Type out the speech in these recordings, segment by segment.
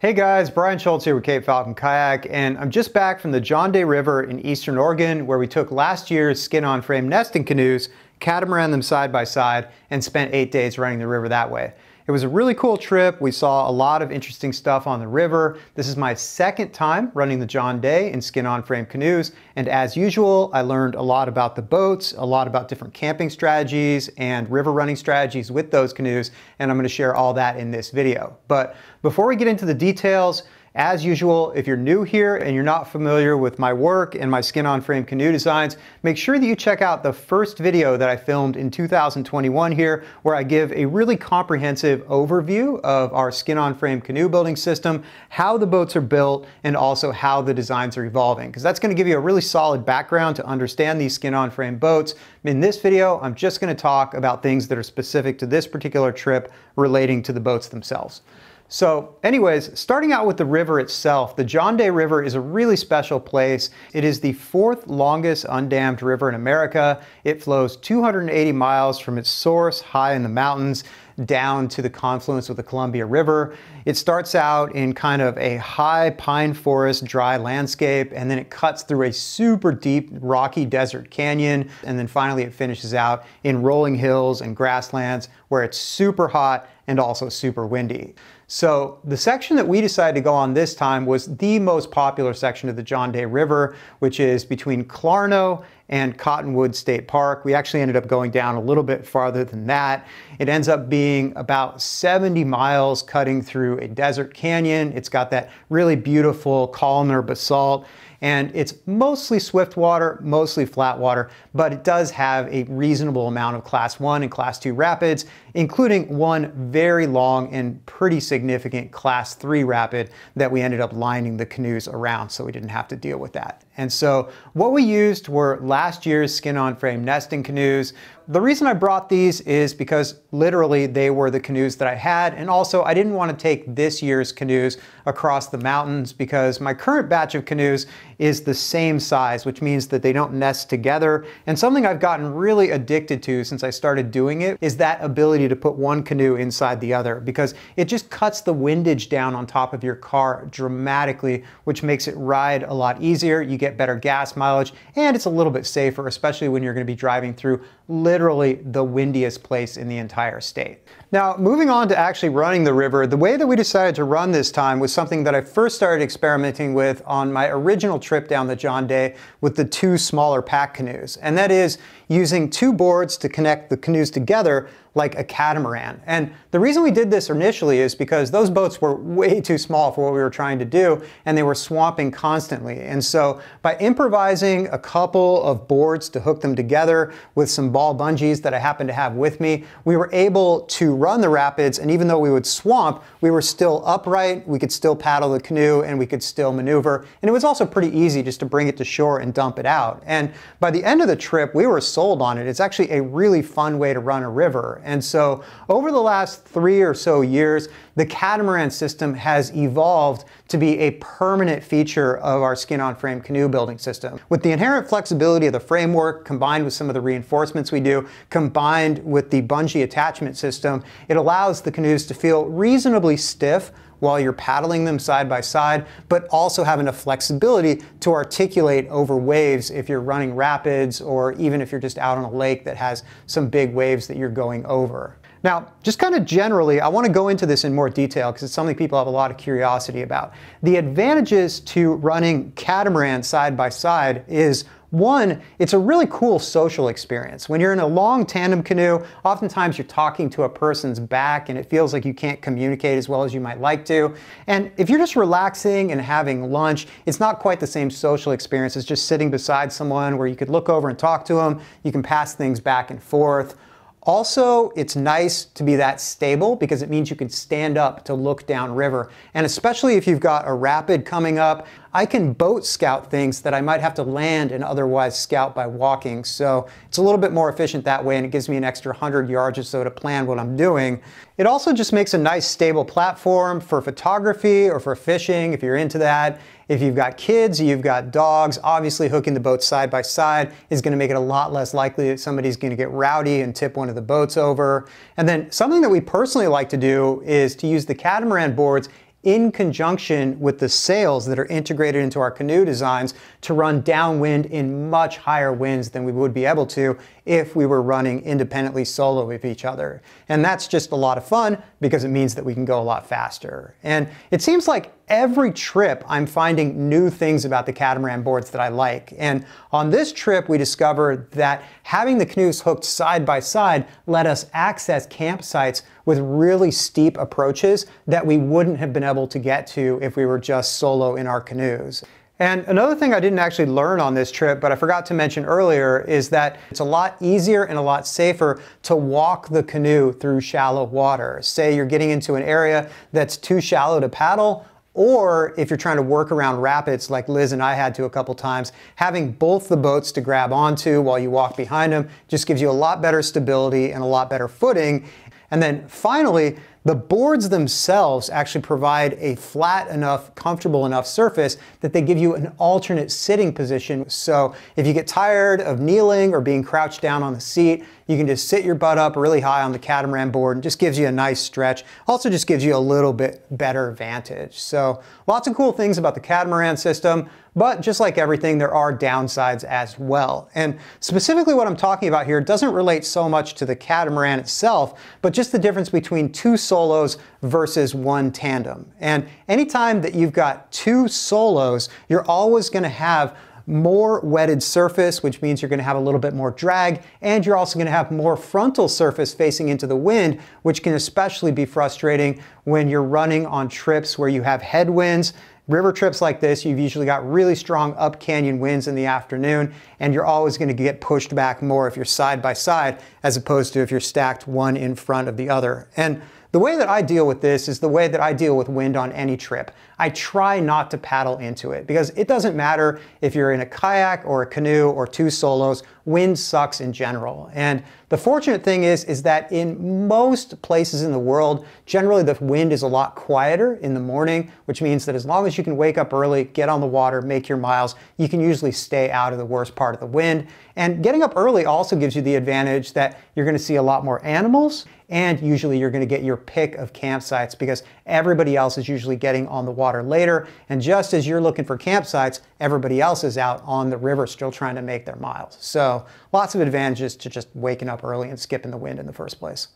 Hey guys, Brian Schulz here with Cape Falcon Kayak, and I'm just back from the John Day River in eastern Oregon where we took last year's skin on frame nesting canoes, catamaran them side by side, and spent eight days running the river that way. It was a really cool trip. We saw a lot of interesting stuff on the river. This is my second time running the John Day in skin on frame canoes. And as usual, I learned a lot about the boats, a lot about different camping strategies and river running strategies with those canoes. And I'm gonna share all that in this video. But before we get into the details, as usual, if you're new here and you're not familiar with my work and my skin on frame canoe designs, make sure that you check out the first video that I filmed in 2021 here, where I give a really comprehensive overview of our skin on frame canoe building system, how the boats are built, and also how the designs are evolving. Because that's gonna give you a really solid background to understand these skin on frame boats. In this video, I'm just gonna talk about things that are specific to this particular trip relating to the boats themselves. So anyways, starting out with the river itself, the John Day River is a really special place. It is the fourth longest undammed river in America. It flows 280 miles from its source high in the mountains down to the confluence with the Columbia River. It starts out in kind of a high pine forest, dry landscape, and then it cuts through a super deep rocky desert canyon. And then finally it finishes out in rolling hills and grasslands where it's super hot and also super windy. So the section that we decided to go on this time was the most popular section of the John Day River, which is between Clarno and Cottonwood State Park. We actually ended up going down a little bit farther than that. It ends up being about 70 miles cutting through a desert canyon. It's got that really beautiful columnar basalt and it's mostly swift water, mostly flat water, but it does have a reasonable amount of class one and class two rapids, including one very long and pretty significant class three rapid that we ended up lining the canoes around so we didn't have to deal with that. And so what we used were last year's skin on frame nesting canoes. The reason I brought these is because literally they were the canoes that I had and also I didn't want to take this year's canoes across the mountains because my current batch of canoes is the same size which means that they don't nest together and something I've gotten really addicted to since I started doing it is that ability to put one canoe inside the other because it just cuts the windage down on top of your car dramatically which makes it ride a lot easier. You get better gas mileage and it's a little bit safer especially when you're going to be driving through literally the windiest place in the entire state. Now, moving on to actually running the river, the way that we decided to run this time was something that I first started experimenting with on my original trip down the John Day with the two smaller pack canoes. And that is using two boards to connect the canoes together like a catamaran. And the reason we did this initially is because those boats were way too small for what we were trying to do and they were swamping constantly. And so by improvising a couple of boards to hook them together with some ball bungees that I happened to have with me, we were able to run the rapids and even though we would swamp, we were still upright, we could still paddle the canoe and we could still maneuver. And it was also pretty easy just to bring it to shore and dump it out. And by the end of the trip, we were sold on it. It's actually a really fun way to run a river. And so over the last three or so years, the catamaran system has evolved to be a permanent feature of our skin-on-frame canoe building system. With the inherent flexibility of the framework, combined with some of the reinforcements we do, combined with the bungee attachment system, it allows the canoes to feel reasonably stiff while you're paddling them side by side, but also have enough flexibility to articulate over waves if you're running rapids or even if you're just out on a lake that has some big waves that you're going over. Now, just kind of generally, I want to go into this in more detail because it's something people have a lot of curiosity about. The advantages to running catamaran side by side is one, it's a really cool social experience. When you're in a long tandem canoe, oftentimes you're talking to a person's back and it feels like you can't communicate as well as you might like to. And if you're just relaxing and having lunch, it's not quite the same social experience as just sitting beside someone where you could look over and talk to them, you can pass things back and forth. Also, it's nice to be that stable because it means you can stand up to look downriver. And especially if you've got a rapid coming up, I can boat scout things that I might have to land and otherwise scout by walking. So it's a little bit more efficient that way and it gives me an extra 100 yards or so to plan what I'm doing. It also just makes a nice stable platform for photography or for fishing if you're into that. If you've got kids, you've got dogs, obviously hooking the boats side by side is going to make it a lot less likely that somebody's going to get rowdy and tip one of the boats over. And then something that we personally like to do is to use the catamaran boards in conjunction with the sails that are integrated into our canoe designs to run downwind in much higher winds than we would be able to if we were running independently solo with each other. And that's just a lot of fun because it means that we can go a lot faster. And it seems like every trip I'm finding new things about the catamaran boards that I like. And on this trip, we discovered that having the canoes hooked side by side let us access campsites with really steep approaches that we wouldn't have been able to get to if we were just solo in our canoes. And another thing I didn't actually learn on this trip, but I forgot to mention earlier, is that it's a lot easier and a lot safer to walk the canoe through shallow water. Say you're getting into an area that's too shallow to paddle, or if you're trying to work around rapids like Liz and I had to a couple times, having both the boats to grab onto while you walk behind them just gives you a lot better stability and a lot better footing. And then finally, the boards themselves actually provide a flat enough, comfortable enough surface that they give you an alternate sitting position. So if you get tired of kneeling or being crouched down on the seat, you can just sit your butt up really high on the catamaran board and just gives you a nice stretch. Also just gives you a little bit better vantage. So lots of cool things about the catamaran system, but just like everything, there are downsides as well. And specifically what I'm talking about here doesn't relate so much to the catamaran itself, but just the difference between two solos versus one tandem. And anytime that you've got two solos, you're always gonna have more wetted surface, which means you're going to have a little bit more drag, and you're also going to have more frontal surface facing into the wind, which can especially be frustrating when you're running on trips where you have headwinds. River trips like this, you've usually got really strong up canyon winds in the afternoon, and you're always going to get pushed back more if you're side by side, as opposed to if you're stacked one in front of the other. And the way that I deal with this is the way that I deal with wind on any trip. I try not to paddle into it because it doesn't matter if you're in a kayak or a canoe or two solos, wind sucks in general. And the fortunate thing is, is that in most places in the world, generally the wind is a lot quieter in the morning, which means that as long as you can wake up early, get on the water, make your miles, you can usually stay out of the worst part of the wind. And getting up early also gives you the advantage that you're gonna see a lot more animals and usually you're going to get your pick of campsites because everybody else is usually getting on the water later. And just as you're looking for campsites, everybody else is out on the river still trying to make their miles. So lots of advantages to just waking up early and skipping the wind in the first place.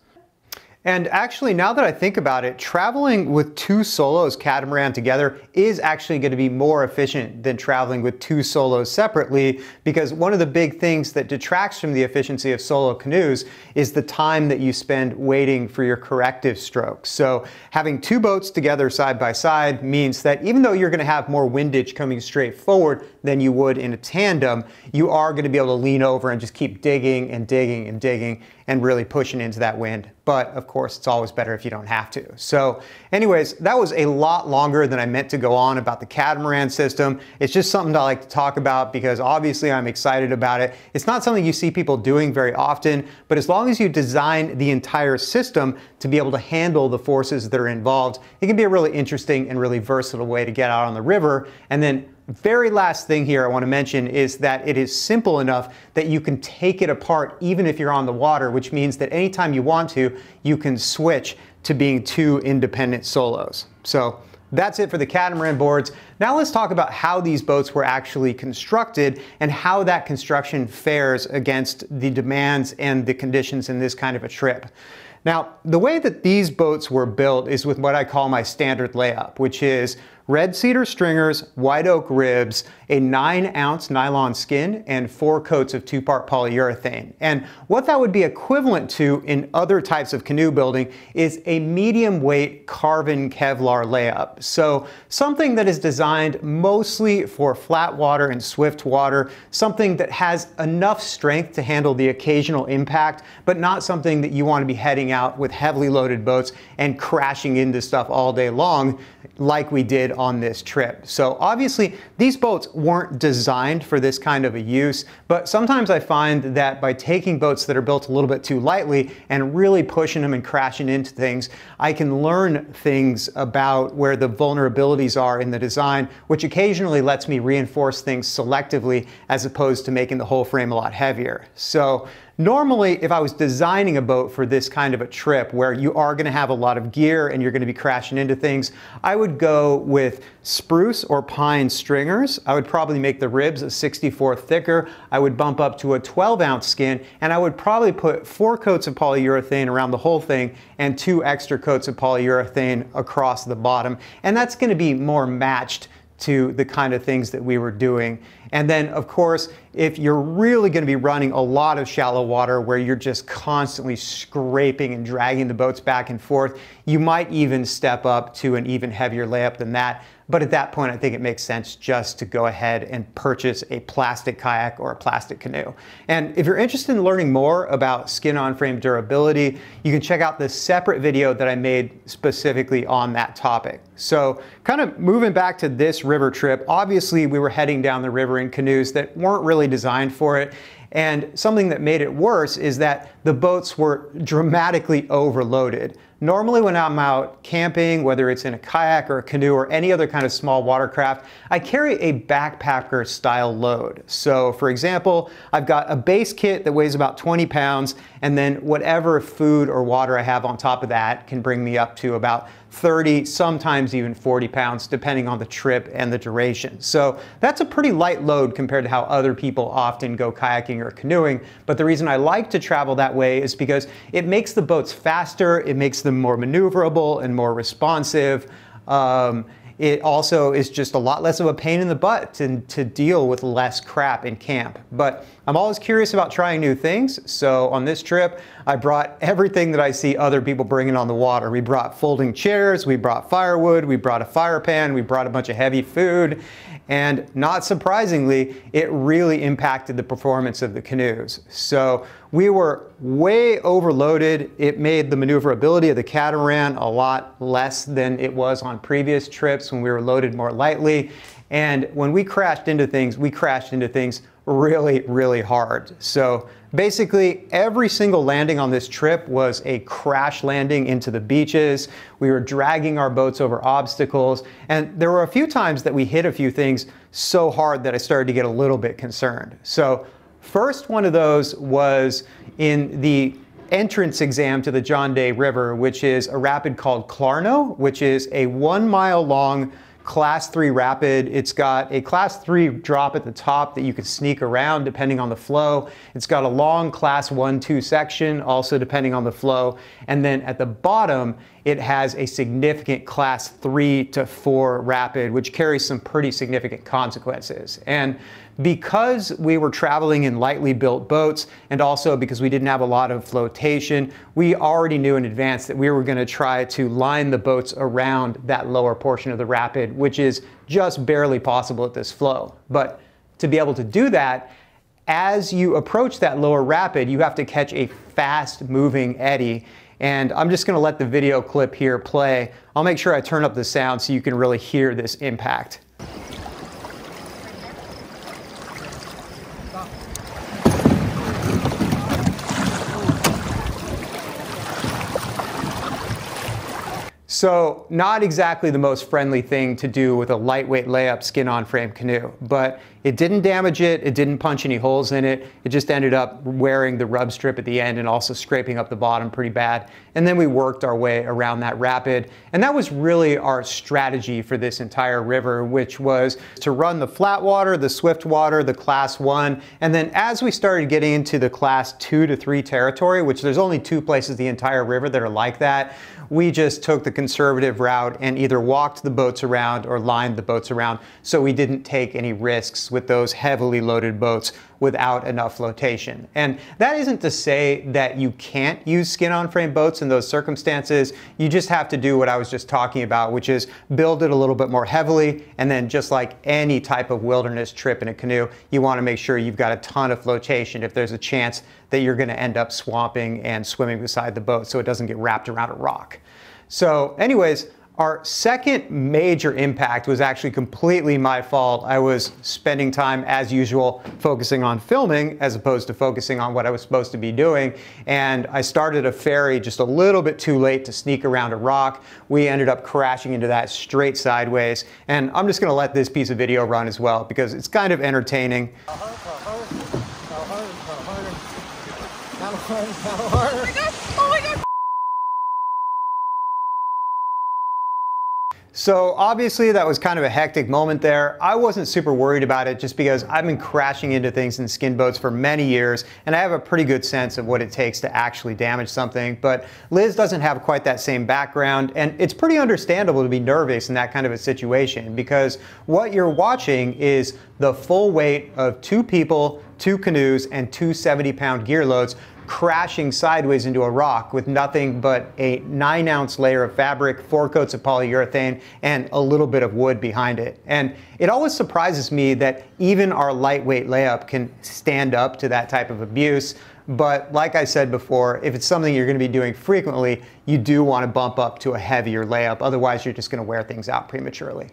And actually, now that I think about it, traveling with two solos catamaran together is actually going to be more efficient than traveling with two solos separately because one of the big things that detracts from the efficiency of solo canoes is the time that you spend waiting for your corrective stroke. So having two boats together side by side means that even though you're going to have more windage coming straight forward than you would in a tandem, you are going to be able to lean over and just keep digging and digging and digging and really pushing into that wind. But of course, it's always better if you don't have to. So anyways, that was a lot longer than I meant to go on about the catamaran system. It's just something I like to talk about because obviously I'm excited about it. It's not something you see people doing very often, but as long as you design the entire system to be able to handle the forces that are involved, it can be a really interesting and really versatile way to get out on the river. And then very last thing here I want to mention is that it is simple enough that you can take it apart even if you're on the water, which means that anytime you want to, you can switch to being two independent solos. So that's it for the catamaran boards. Now let's talk about how these boats were actually constructed and how that construction fares against the demands and the conditions in this kind of a trip. Now, the way that these boats were built is with what I call my standard layup, which is red cedar stringers, white oak ribs, a nine ounce nylon skin, and four coats of two part polyurethane. And what that would be equivalent to in other types of canoe building is a medium weight carbon Kevlar layup. So something that is designed mostly for flat water and swift water, something that has enough strength to handle the occasional impact, but not something that you want to be heading out with heavily loaded boats and crashing into stuff all day long like we did on this trip. So obviously these boats weren't designed for this kind of a use, but sometimes I find that by taking boats that are built a little bit too lightly and really pushing them and crashing into things, I can learn things about where the vulnerabilities are in the design, which occasionally lets me reinforce things selectively as opposed to making the whole frame a lot heavier. So Normally, if I was designing a boat for this kind of a trip where you are gonna have a lot of gear and you're gonna be crashing into things, I would go with spruce or pine stringers. I would probably make the ribs a 64 thicker. I would bump up to a 12 ounce skin and I would probably put four coats of polyurethane around the whole thing and two extra coats of polyurethane across the bottom. And that's gonna be more matched to the kind of things that we were doing. And then, of course, if you're really going to be running a lot of shallow water where you're just constantly scraping and dragging the boats back and forth, you might even step up to an even heavier layup than that. But at that point, I think it makes sense just to go ahead and purchase a plastic kayak or a plastic canoe. And if you're interested in learning more about skin on frame durability, you can check out the separate video that I made specifically on that topic. So kind of moving back to this river trip, obviously we were heading down the river canoes that weren't really designed for it. And something that made it worse is that the boats were dramatically overloaded. Normally when I'm out camping, whether it's in a kayak or a canoe or any other kind of small watercraft, I carry a backpacker style load. So for example, I've got a base kit that weighs about 20 pounds and then whatever food or water I have on top of that can bring me up to about 30, sometimes even 40 pounds, depending on the trip and the duration. So that's a pretty light load compared to how other people often go kayaking or canoeing. But the reason I like to travel that way is because it makes the boats faster, it makes them more maneuverable and more responsive. Um, it also is just a lot less of a pain in the butt to, to deal with less crap in camp. But I'm always curious about trying new things. So on this trip, I brought everything that I see other people bringing on the water. We brought folding chairs, we brought firewood, we brought a fire pan, we brought a bunch of heavy food. And not surprisingly, it really impacted the performance of the canoes. So we were way overloaded. It made the maneuverability of the catamaran a lot less than it was on previous trips when we were loaded more lightly. And when we crashed into things, we crashed into things really, really hard. So basically, every single landing on this trip was a crash landing into the beaches. We were dragging our boats over obstacles. And there were a few times that we hit a few things so hard that I started to get a little bit concerned. So First one of those was in the entrance exam to the John Day River, which is a rapid called Clarno, which is a one mile long class three rapid. It's got a class three drop at the top that you can sneak around depending on the flow. It's got a long class one, two section, also depending on the flow. And then at the bottom, it has a significant class three to four rapid, which carries some pretty significant consequences. And because we were traveling in lightly built boats and also because we didn't have a lot of flotation, we already knew in advance that we were going to try to line the boats around that lower portion of the rapid, which is just barely possible at this flow. But to be able to do that, as you approach that lower rapid, you have to catch a fast moving eddy. And I'm just going to let the video clip here play. I'll make sure I turn up the sound so you can really hear this impact. So not exactly the most friendly thing to do with a lightweight layup skin-on frame canoe, but it didn't damage it, it didn't punch any holes in it, it just ended up wearing the rub strip at the end and also scraping up the bottom pretty bad. And then we worked our way around that rapid. And that was really our strategy for this entire river, which was to run the flat water, the swift water, the class one. And then as we started getting into the class two to three territory, which there's only two places the entire river that are like that, we just took the conservative route and either walked the boats around or lined the boats around so we didn't take any risks with those heavily loaded boats without enough flotation. And that isn't to say that you can't use skin on frame boats in those circumstances. You just have to do what I was just talking about, which is build it a little bit more heavily. And then just like any type of wilderness trip in a canoe, you want to make sure you've got a ton of flotation if there's a chance that you're going to end up swamping and swimming beside the boat so it doesn't get wrapped around a rock. So anyways, our second major impact was actually completely my fault. I was spending time, as usual, focusing on filming as opposed to focusing on what I was supposed to be doing. And I started a ferry just a little bit too late to sneak around a rock. We ended up crashing into that straight sideways. And I'm just gonna let this piece of video run as well because it's kind of entertaining. Oh my god! Oh my god! So obviously that was kind of a hectic moment there. I wasn't super worried about it just because I've been crashing into things in skin boats for many years and I have a pretty good sense of what it takes to actually damage something. But Liz doesn't have quite that same background and it's pretty understandable to be nervous in that kind of a situation because what you're watching is the full weight of two people, two canoes, and two 70 pound gear loads crashing sideways into a rock with nothing but a nine ounce layer of fabric, four coats of polyurethane, and a little bit of wood behind it. And it always surprises me that even our lightweight layup can stand up to that type of abuse. But like I said before, if it's something you're going to be doing frequently, you do want to bump up to a heavier layup. Otherwise, you're just going to wear things out prematurely.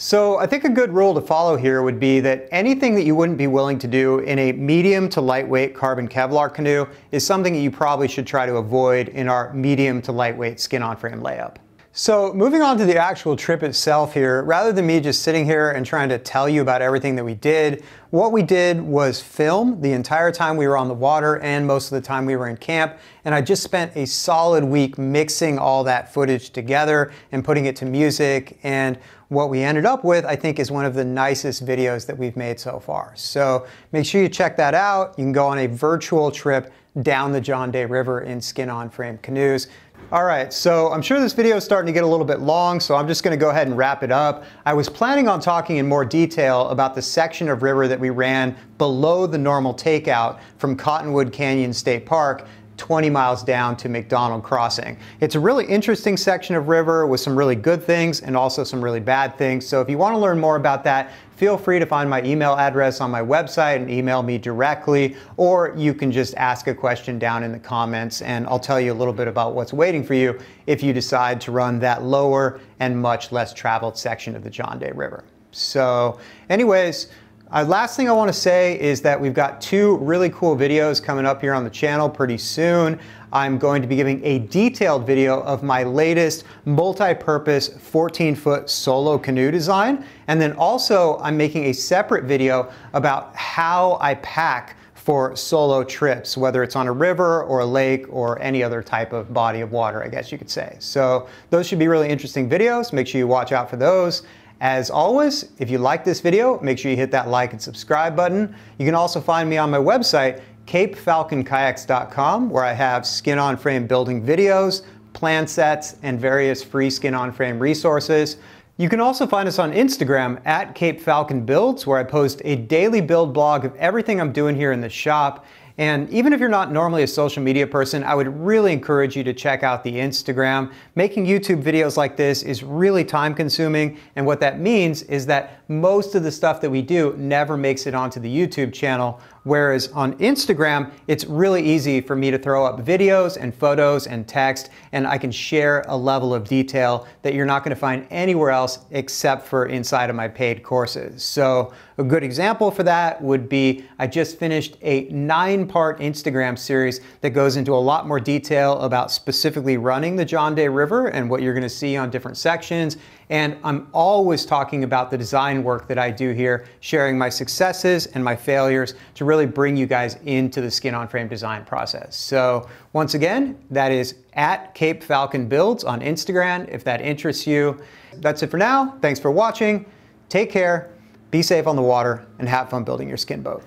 So I think a good rule to follow here would be that anything that you wouldn't be willing to do in a medium to lightweight carbon Kevlar canoe is something that you probably should try to avoid in our medium to lightweight skin on frame layup. So moving on to the actual trip itself here, rather than me just sitting here and trying to tell you about everything that we did, what we did was film the entire time we were on the water and most of the time we were in camp. And I just spent a solid week mixing all that footage together and putting it to music. And what we ended up with, I think, is one of the nicest videos that we've made so far. So make sure you check that out. You can go on a virtual trip down the John Day River in skin-on frame canoes. All right, so I'm sure this video is starting to get a little bit long, so I'm just gonna go ahead and wrap it up. I was planning on talking in more detail about the section of river that we ran below the normal takeout from Cottonwood Canyon State Park 20 miles down to McDonald Crossing. It's a really interesting section of river with some really good things and also some really bad things. So if you want to learn more about that, feel free to find my email address on my website and email me directly, or you can just ask a question down in the comments and I'll tell you a little bit about what's waiting for you if you decide to run that lower and much less traveled section of the John Day River. So anyways, uh, last thing I want to say is that we've got two really cool videos coming up here on the channel pretty soon. I'm going to be giving a detailed video of my latest multi-purpose 14-foot solo canoe design. And then also I'm making a separate video about how I pack for solo trips, whether it's on a river or a lake or any other type of body of water, I guess you could say. So those should be really interesting videos. Make sure you watch out for those. As always, if you like this video, make sure you hit that like and subscribe button. You can also find me on my website, capefalconkayaks.com, where I have skin on frame building videos, plan sets, and various free skin on frame resources. You can also find us on Instagram at Cape Falcon Builds, where I post a daily build blog of everything I'm doing here in the shop. And even if you're not normally a social media person, I would really encourage you to check out the Instagram. Making YouTube videos like this is really time consuming. And what that means is that most of the stuff that we do never makes it onto the YouTube channel Whereas on Instagram, it's really easy for me to throw up videos and photos and text, and I can share a level of detail that you're not gonna find anywhere else except for inside of my paid courses. So a good example for that would be I just finished a nine part Instagram series that goes into a lot more detail about specifically running the John Day River and what you're gonna see on different sections and I'm always talking about the design work that I do here, sharing my successes and my failures to really bring you guys into the skin on frame design process. So once again, that is at Cape Falcon Builds on Instagram if that interests you. That's it for now. Thanks for watching. Take care, be safe on the water, and have fun building your skin boat.